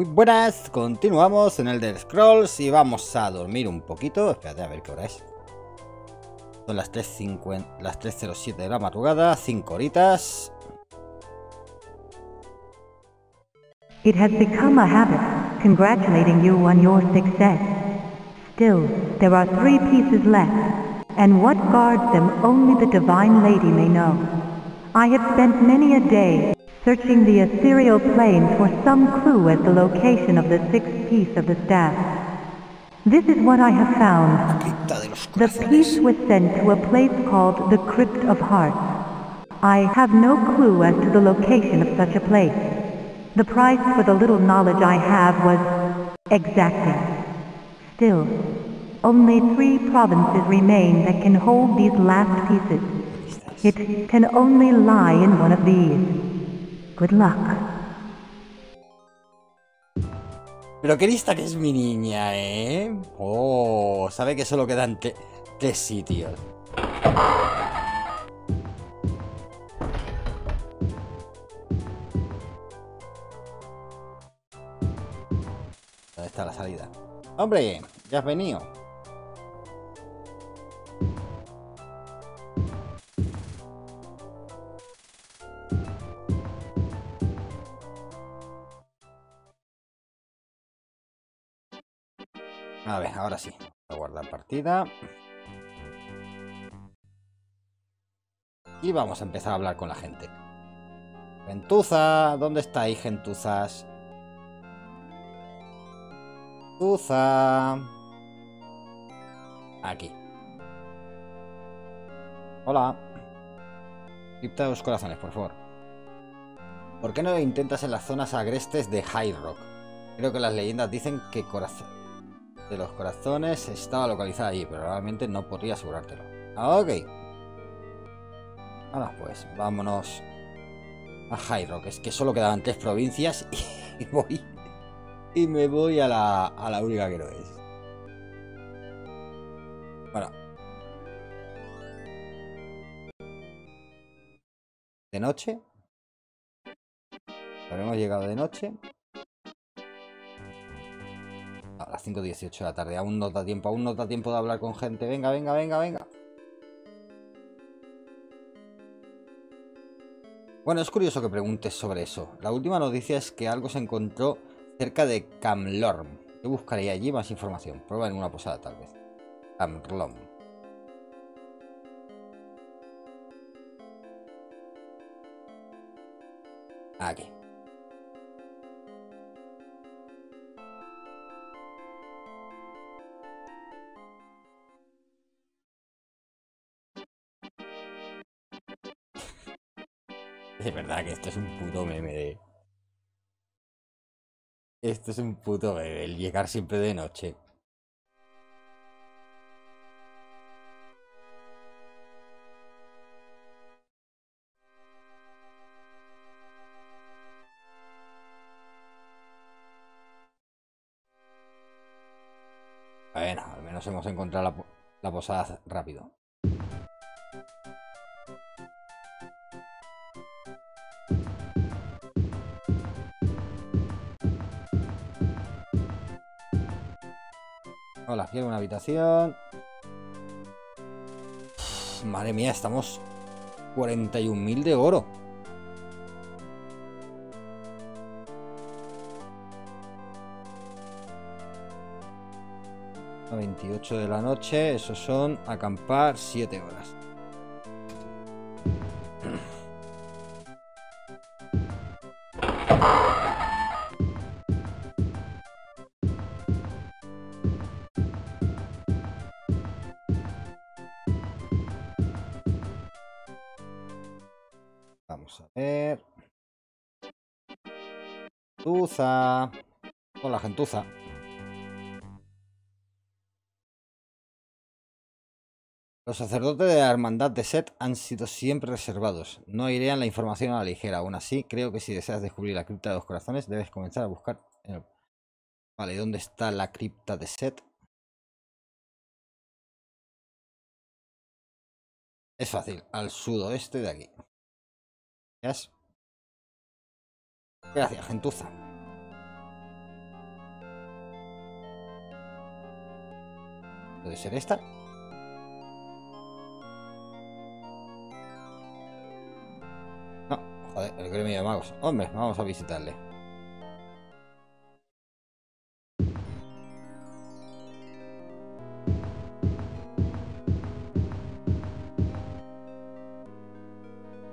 Muy buenas, continuamos en el de Scrolls y vamos a dormir un poquito. Espérate a ver qué hora es. Son las 3.50, las 3.07 de la madrugada, 5 horitas. It has become a habit, congratulating you on your success. Still, there are three pieces left, and what guards them only the Divine Lady may know. I have spent many a day searching the ethereal plane for some clue as the location of the sixth piece of the staff. This is what I have found. Cripta de los The piece was sent to a place called the Crypt of Hearts. I have no clue as to the location of such a place. The price for the little knowledge I have was exacting. Still, only three provinces remain that can hold these last pieces. It can only lie in one of these. Good luck. Pero qué lista que es mi niña, ¿eh? Oh, sabe que solo quedan tres sitios. ¿Dónde está la salida? ¡Hombre! ¡Ya has venido! Ahora sí. Voy a guardar partida. Y vamos a empezar a hablar con la gente. Gentuza, ¿dónde estáis, gentuzas? Gentuza. Aquí. Hola. Cripta de los corazones, por favor. ¿Por qué no lo intentas en las zonas agrestes de High Rock? Creo que las leyendas dicen que corazón de los corazones estaba localizada allí, pero realmente no podría asegurártelo. Ah, Ok. Ahora pues, vámonos a High Rock. Es que solo quedaban tres provincias y voy. Y me voy a la, a la única que no es. Bueno. De noche. Habremos llegado de noche. A las 5.18 de la tarde. Aún nos da tiempo, aún nos da tiempo de hablar con gente. Venga, venga, venga, venga. Bueno, es curioso que preguntes sobre eso. La última noticia es que algo se encontró cerca de Camlorm. Yo buscaré allí más información. Prueba en una posada, tal vez. Camlorm. Aquí. De verdad que esto es un puto meme de... Esto es un puto meme, el llegar siempre de noche. Bueno, al menos hemos encontrado la, la posada rápido. Hola, quiero una habitación. Madre mía, estamos 41.000 de oro. A 28 de la noche, eso son acampar 7 horas. Gentuza. Hola, gentuza. Los sacerdotes de la hermandad de Set han sido siempre reservados. No airean la información a la ligera. Aún así, creo que si deseas descubrir la cripta de los corazones, debes comenzar a buscar. Vale, ¿dónde está la cripta de Set? Es fácil, al sudoeste de aquí. Gracias, gentuza. ¿Puede ser esta? No, joder, el gremio de magos. Hombre, vamos a visitarle.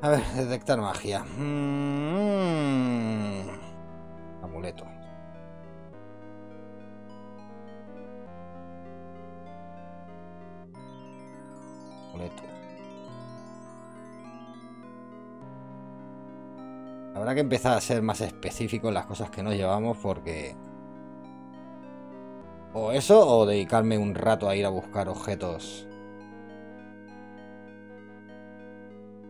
A ver, detectar magia. Mm. Que empezar a ser más específico en las cosas que nos llevamos porque... O eso, o dedicarme un rato a ir a buscar objetos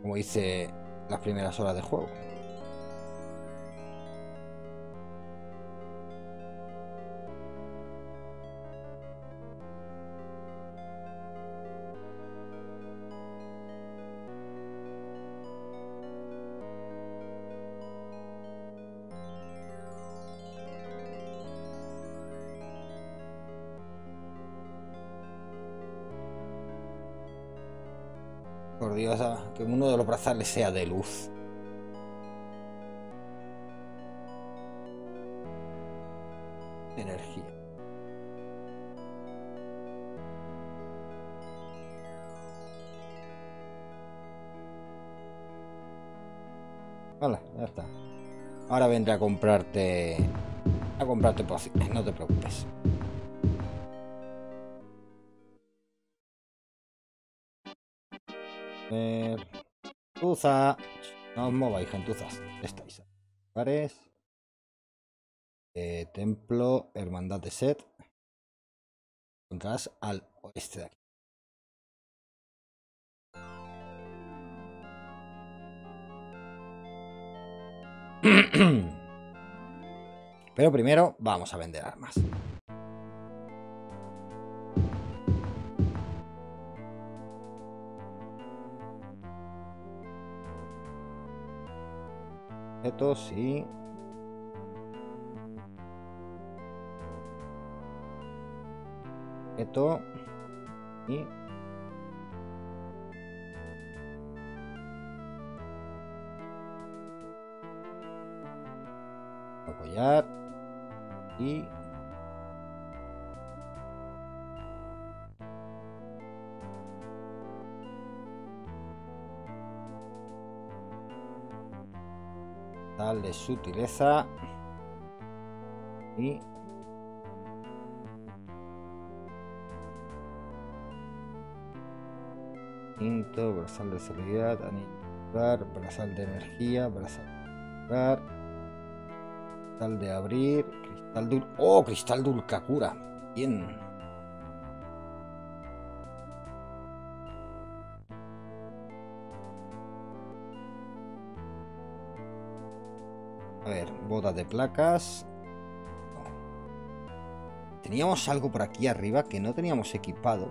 como hice las primeras horas de juego. Por Dios, ah, que uno de los brazales sea de luz. Energía. Vale, ya está. Ahora vendré a comprarte... A comprarte pociones, no te preocupes. No os mováis, gentuzas. Estáis. Lugares. Eh, templo, hermandad de Set. Encontrarás al oeste de aquí. Pero primero vamos a vender armas. Objetos, sí. Objeto. Y... Apoyar. Y... De sutileza. Y... Quinto, brazal de seguridad, anillo de brazal de energía, brazal de cristal de abrir, cristal dul... ¡Oh! Cristal dulcacura. Bien. A ver, botas de placas. Teníamos algo por aquí arriba que no teníamos equipado.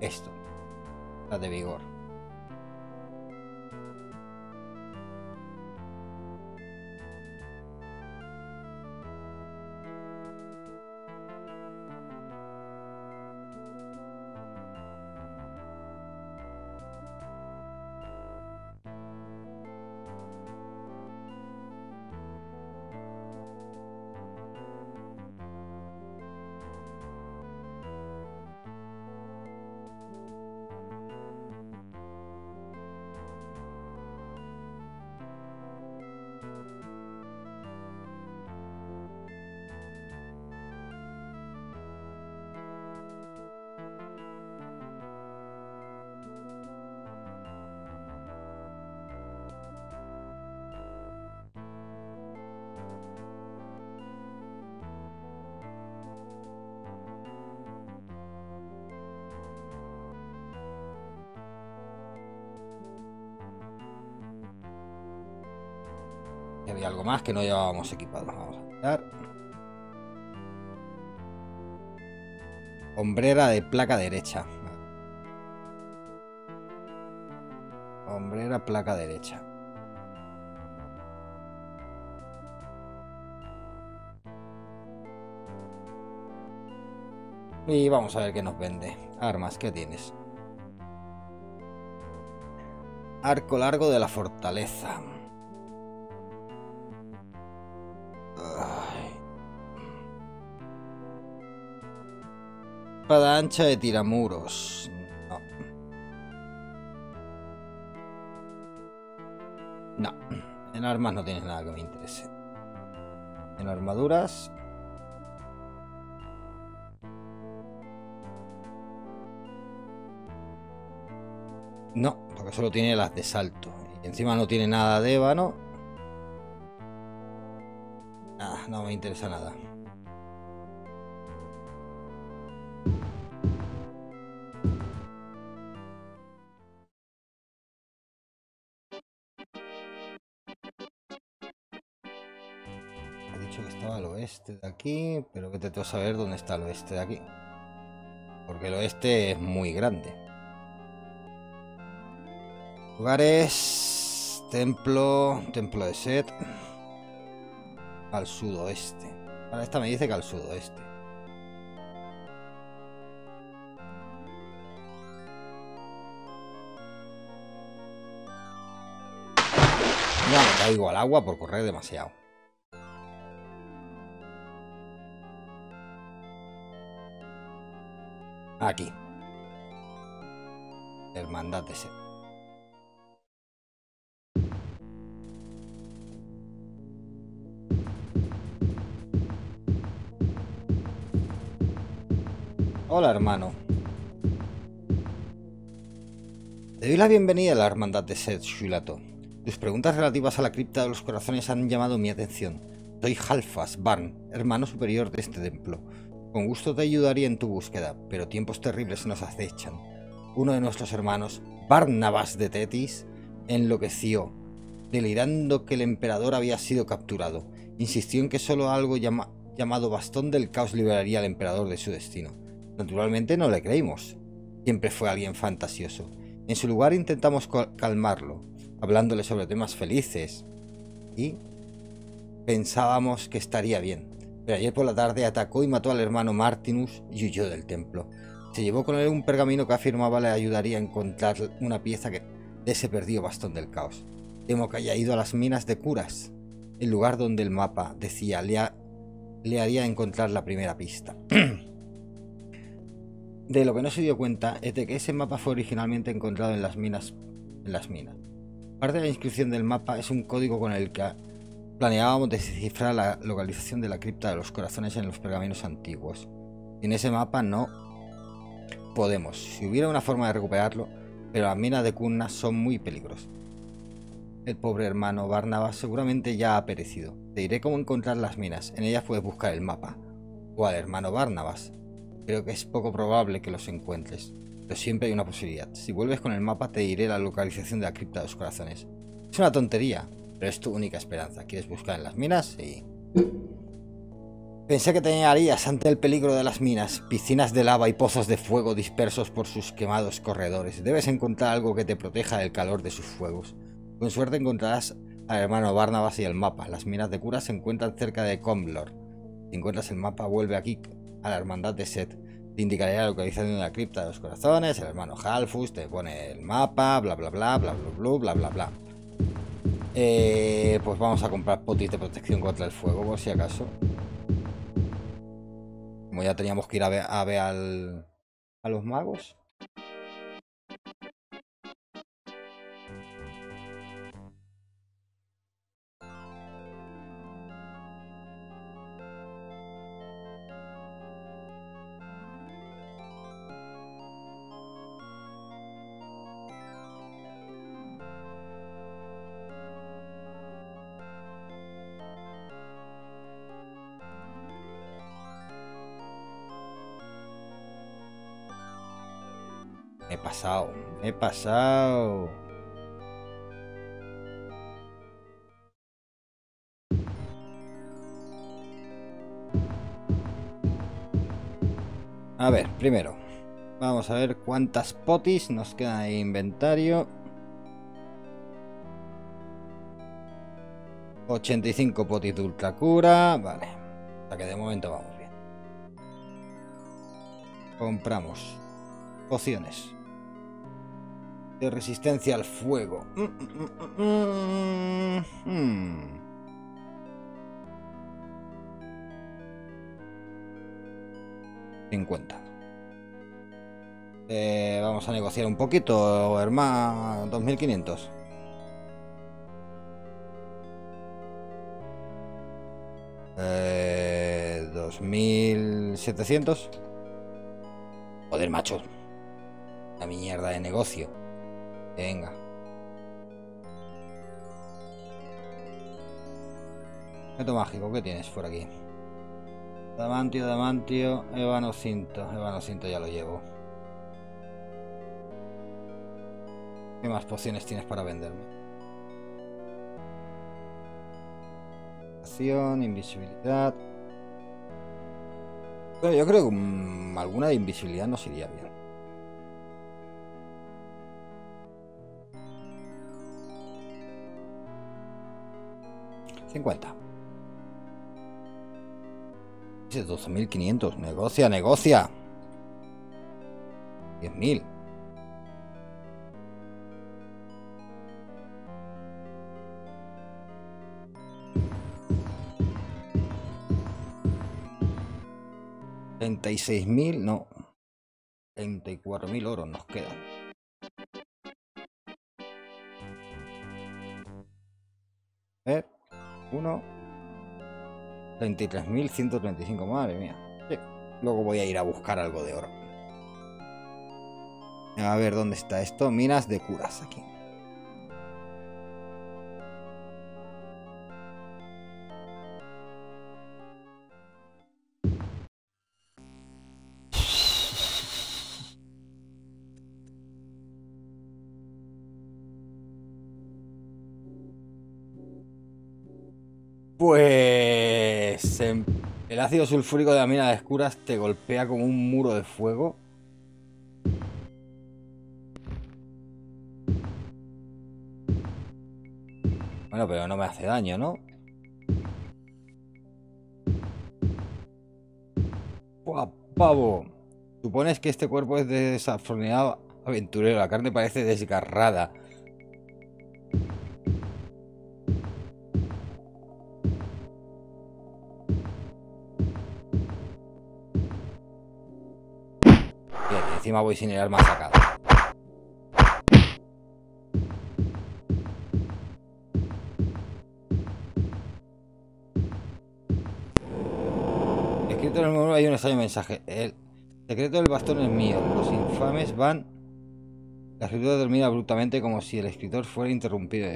Esto. La de vigor. Había algo más que no llevábamos equipado. Vamos a. Hombrera de placa derecha. Hombrera placa derecha. Y vamos a ver qué nos vende. Armas, ¿qué tienes? Arco largo de la fortaleza. Espada ancha de tiramuros. No. No. En armas no tienes nada que me interese. En armaduras. No, porque solo tiene las de salto. Y encima no tiene nada de ébano. Ah, no me interesa nada. Oeste de aquí, pero que te tengo que saber dónde está el oeste de aquí. Porque el oeste es muy grande. Lugares. Templo. Templo de Set. Al sudoeste. Ahora esta me dice que al sudoeste. Ya me caigo al agua por correr demasiado. Aquí. Hermandad de Set. Hola, hermano. Te doy la bienvenida a la hermandad de Seth Shulato. Tus preguntas relativas a la cripta de los corazones han llamado mi atención. Soy Halfas Barn, hermano superior de este templo. Con gusto te ayudaría en tu búsqueda, pero tiempos terribles nos acechan. Uno de nuestros hermanos, Barnabas de Tetis, enloqueció, delirando que el emperador había sido capturado. Insistió en que solo algo llama- llamado bastón del caos liberaría al emperador de su destino. Naturalmente no le creímos. Siempre fue alguien fantasioso. En su lugar intentamos cal- calmarlo, hablándole sobre temas felices. Y pensábamos que estaría bien. Pero ayer por la tarde atacó y mató al hermano Martinus y huyó del templo. Se llevó con él un pergamino que afirmaba le ayudaría a encontrar una pieza que, de ese perdido bastón del caos. Temo que haya ido a las minas de curas, el lugar donde el mapa decía le, le haría encontrar la primera pista. De lo que no se dio cuenta es de que ese mapa fue originalmente encontrado en las minas. En las minas. Parte de la inscripción del mapa es un código con el que planeábamos descifrar la localización de la cripta de los corazones en los pergaminos antiguos. En ese mapa no podemos. Si hubiera una forma de recuperarlo, pero las minas de Kunna son muy peligrosas. El pobre hermano Barnabas seguramente ya ha perecido. Te diré cómo encontrar las minas. En ellas puedes buscar el mapa. O al hermano Barnabas. Creo que es poco probable que los encuentres, pero siempre hay una posibilidad. Si vuelves con el mapa te diré la localización de la cripta de los corazones. Es una tontería, pero es tu única esperanza. ¿Quieres buscar en las minas? Sí. Pensé que te harías ante el peligro de las minas, piscinas de lava y pozos de fuego dispersos por sus quemados corredores. Debes encontrar algo que te proteja del calor de sus fuegos. Con suerte encontrarás al hermano Barnabas y el mapa. Las minas de cura se encuentran cerca de Comlor. Si encuentras el mapa, vuelve aquí a la hermandad de Set. Te indicaré la localización de la cripta de los corazones. El hermano Halfus te pone el mapa, bla bla bla, bla bla bla, bla bla bla. Eh, pues vamos a comprar potis de protección contra el fuego, por si acaso. Como ya teníamos que ir a ver, a, ver al, a los magos. He pasado. A ver, primero, vamos a ver cuántas potis nos quedan en inventario. 85 potis de ultracura, vale. Sea que de momento vamos bien. Compramos. Pociones. De resistencia al fuego. Mm, mm, mm, mm. 50. Eh, vamos a negociar un poquito, hermano. 2500. Eh, 2700. Joder, macho. La mierda de negocio. Venga. Objeto mágico, ¿qué tienes por aquí? Damantio, Damantio, Evanocinto. Evanocinto ya lo llevo. ¿Qué más pociones tienes para venderme? Invisibilidad. Bueno, yo creo que mm, alguna de invisibilidad nos iría bien. ¿50? 12.500. Negocia, negocia. 10.000. ¿36.000? No. 34.000 oros nos quedan. 33.135, madre mía. Luego voy a ir a buscar algo de oro. A ver dónde está esto. Minas de curas aquí. Pues em, el ácido sulfúrico de la mina de escuras te golpea como un muro de fuego. Bueno, pero no me hace daño, ¿no? pavo! Supones que este cuerpo es de desafortunado aventurero. La carne parece desgarrada. Voy sin el arma sacado. Escrito en el muro hay un extraño mensaje. El secreto del bastón es mío. Los infames van... La escritura termina abruptamente como si el escritor fuera interrumpido.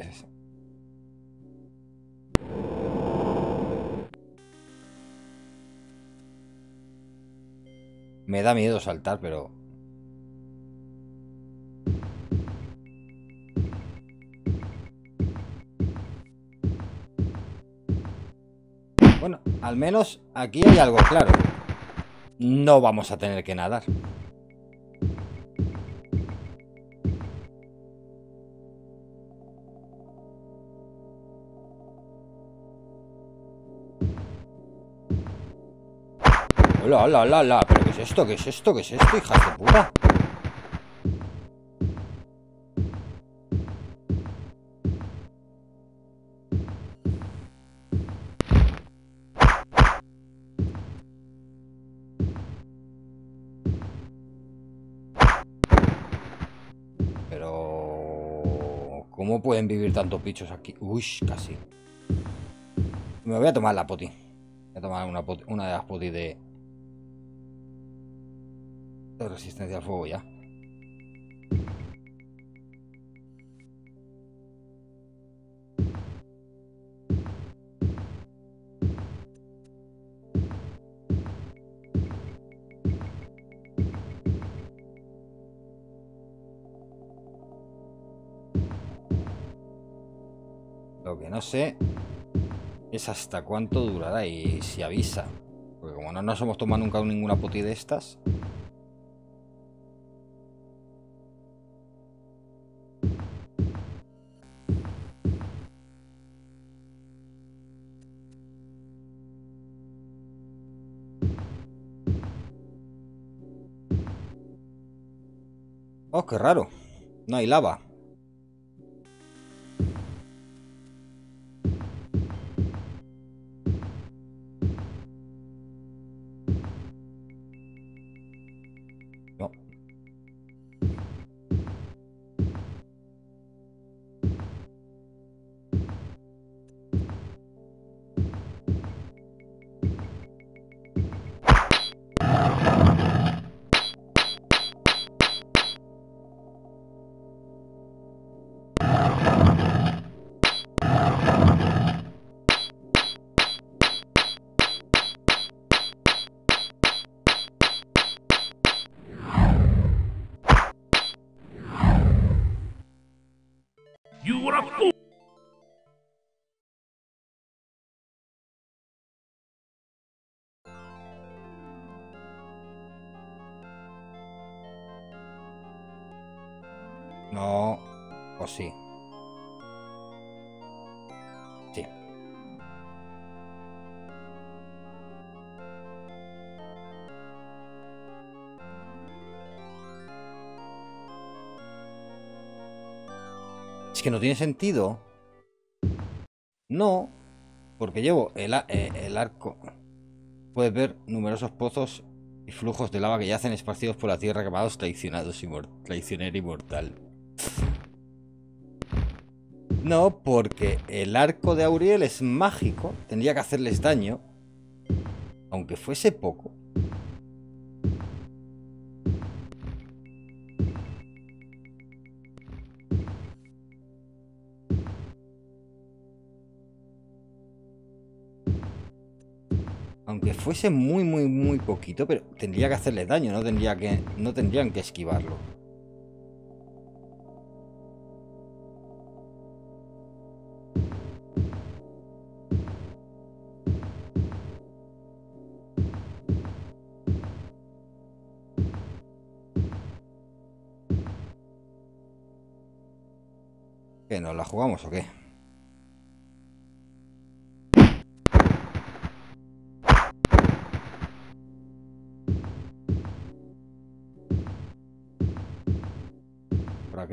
Me da miedo saltar, pero... al menos aquí hay algo claro. No vamos a tener que nadar. Hola, hola, hola, hola. ¿Pero qué es esto? ¿Qué es esto? ¿Qué es esto, hija de puta? Vivir tantos bichos aquí? Uy, casi. Me voy a tomar la poti. Voy a tomar una, una de las potis de... de resistencia al fuego ya. No sé es hasta cuánto durará y si avisa. Porque como no nos hemos tomado nunca ninguna poti de estas. Oh, qué raro. No hay lava. Que no tiene sentido. No, porque llevo el, eh, el arco. Puedes ver numerosos pozos y flujos de lava que yacen esparcidos por la tierra llamados traicionados y traicionero inmortal. No, porque el arco de Auriel es mágico, tendría que hacerles daño, aunque fuese poco. Fuese muy, muy, muy poquito, pero tendría que hacerles daño, no, tendría que, no tendrían que esquivarlo. ¿Qué, nos la jugamos o qué?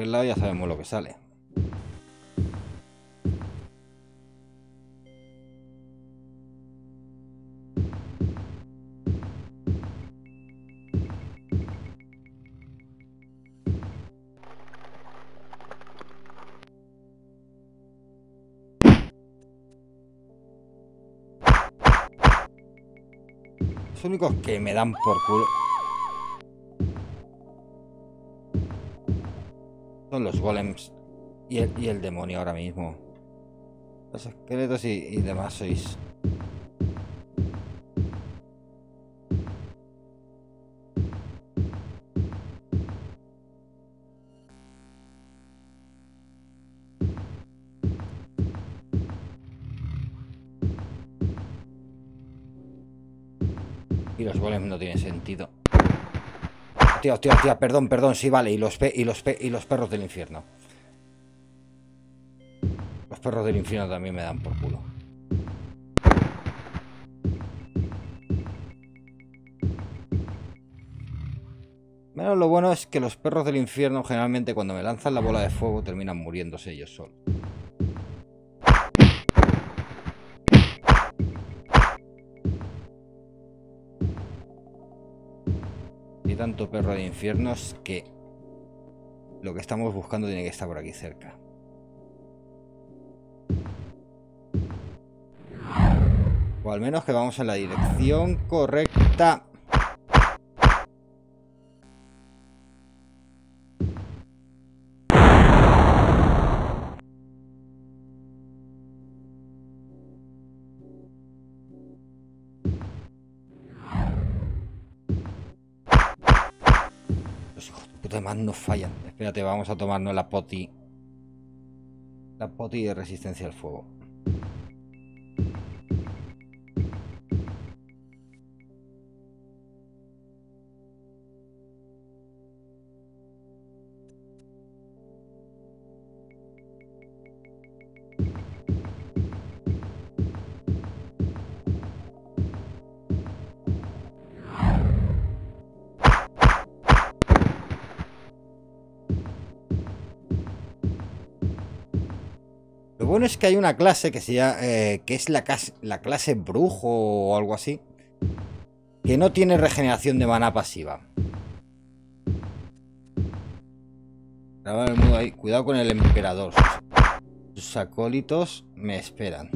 Aquel lado ya sabemos lo que sale. Los únicos que me dan por culo son los golems y el, y el demonio ahora mismo. Los esqueletos y, y demás sois. Hostia, hostia, perdón, perdón, sí, vale. Y los, y, los y los perros del infierno. Los perros del infierno también me dan por culo. Menos lo bueno es que los perros del infierno generalmente cuando me lanzan la bola de fuego terminan muriéndose ellos solos. Tanto perro de infiernos que lo que estamos buscando tiene que estar por aquí cerca. O al menos que vamos en la dirección correcta. De puta más no fallan. Espérate, vamos a tomarnos la poti. La poti de resistencia al fuego. Bueno es que hay una clase que, se que es la, la clase brujo o algo así. Que no tiene regeneración de mana pasiva. Cuidado con el emperador. Sus acólitos me esperan.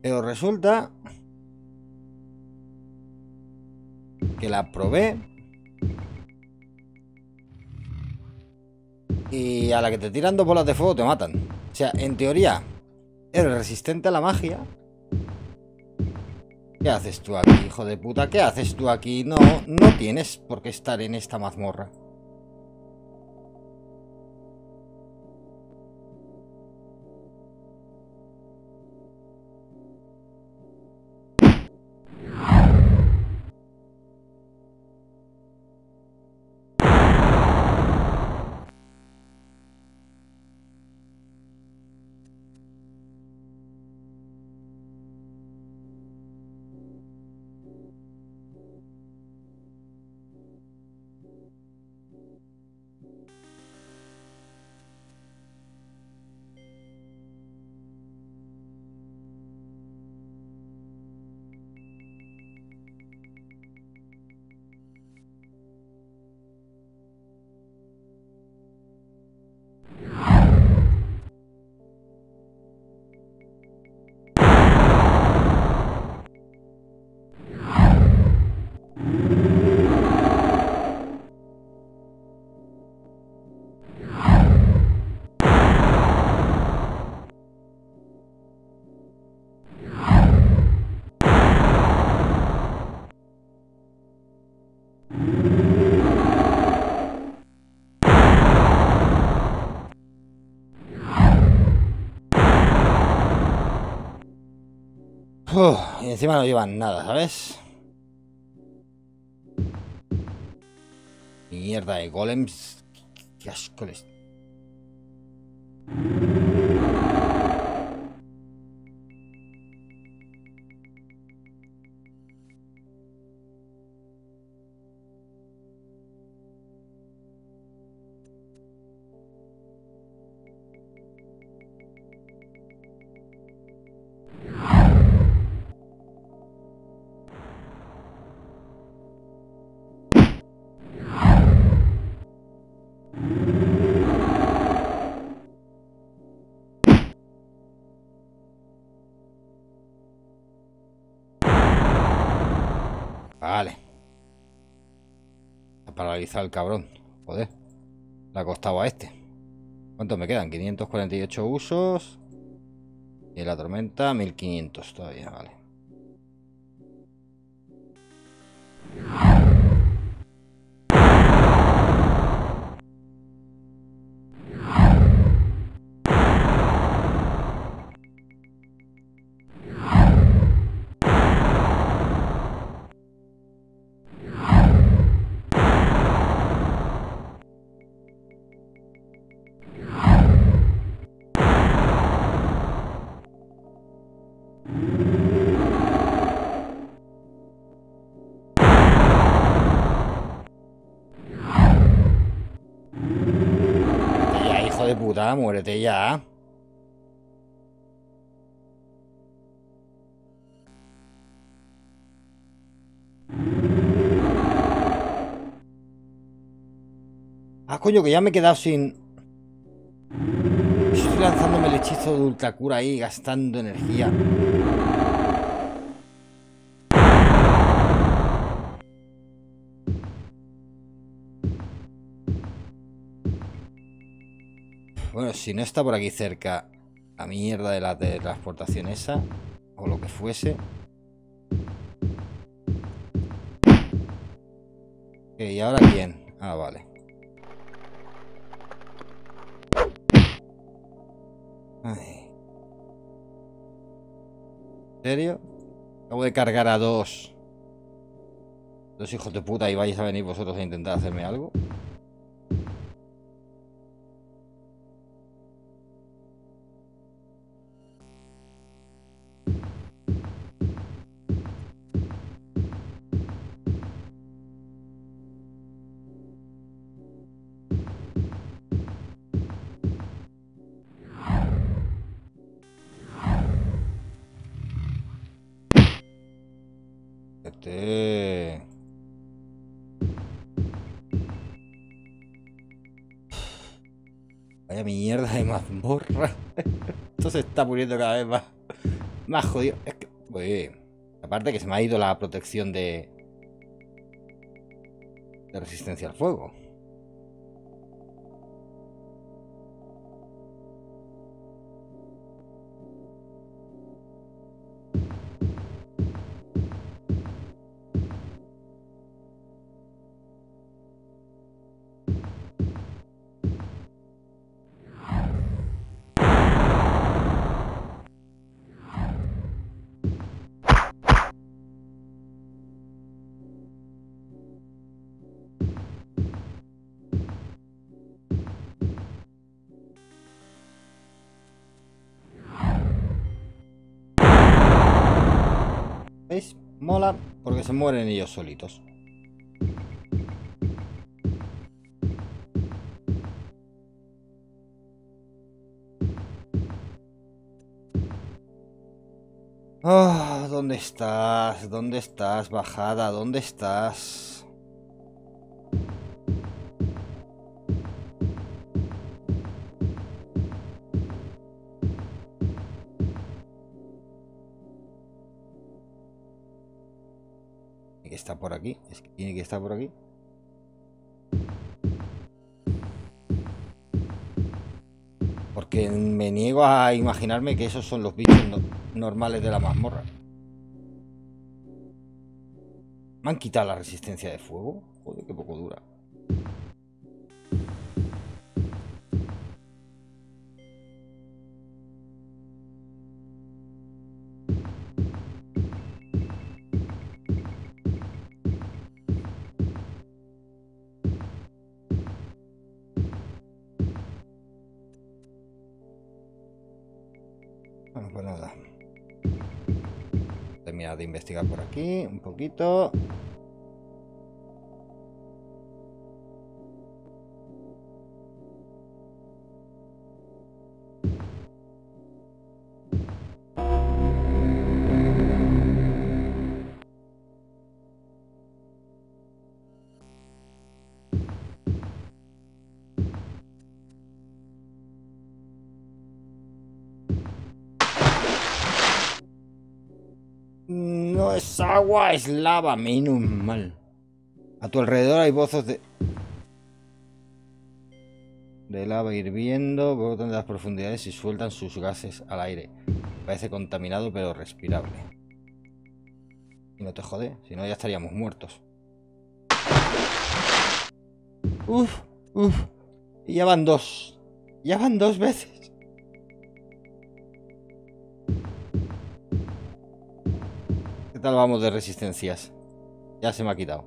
Pero resulta que la probé y a la que te tiran dos bolas de fuego te matan. O sea, en teoría, eres resistente a la magia. ¿Qué haces tú aquí, hijo de puta? ¿Qué haces tú aquí? No, no tienes por qué estar en esta mazmorra. Y encima no llevan nada, ¿sabes? Mierda de golems. Qué asco les... el cabrón. Joder. Le ha costado a este. ¿Cuántos me quedan? 548 usos. Y la tormenta, 1500 todavía, vale. Muérete ya. Ah, coño, que ya me he quedado sin... Estoy lanzándome el hechizo de ultracura ahí, gastando energía. Si no está por aquí cerca la mierda de la teletransportación esa, o lo que fuese. ¿y ahora quién? Ah, vale. Ay. ¿En serio? Acabo de cargar a dos. Dos hijos de puta y vais a venir vosotros a intentar hacerme algo. Mierda de mazmorra. Esto se está poniendo cada vez más, más jodido. Es que, pues, aparte que se me ha ido la protección de, de resistencia al fuego. Mola porque se mueren ellos solitos. Ah, ¿Dónde estás? ¿Dónde estás, bajada? ¿Dónde estás? Es que tiene que estar por aquí. Porque me niego a imaginarme que esos son los bichos no- normales de la mazmorra. ¿Me han quitado la resistencia de fuego? Joder, qué poco dura. Pues nada. Terminar de investigar por aquí un poquito. Agua, es lava, menos mal. A tu alrededor hay pozos de... De lava hirviendo, brotan de las profundidades y sueltan sus gases al aire. Parece contaminado pero respirable. Y no te jode, si no ya estaríamos muertos. Uf, uf. Y ya van dos. Ya van dos veces. Tal vamos de resistencias? Ya se me ha quitado.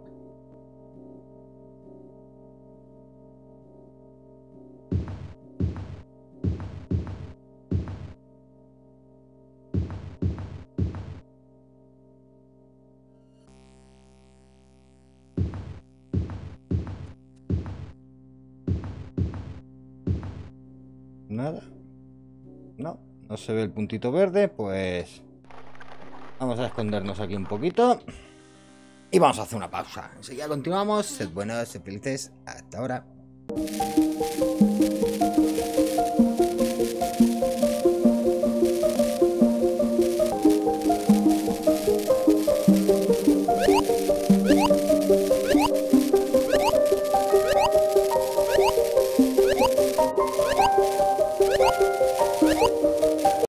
Nada. No, no se ve el puntito verde, pues... Vamos a escondernos aquí un poquito. Y vamos a hacer una pausa. Enseguida continuamos. Sed buenos, sed felices. Hasta ahora.